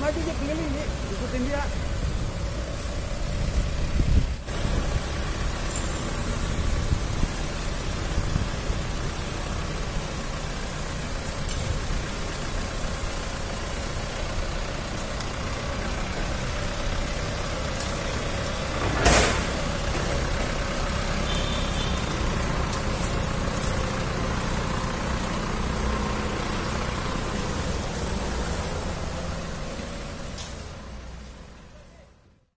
maju dia keliling nih ikutin dia.